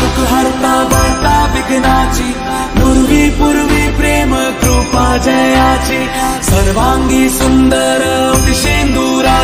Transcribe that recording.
दुख हरता वर्ता विघ्नाची। पूर्वी पूर्वी प्रेम कृपा जयाची। सर्वांगी सुंदर सेन्दुरा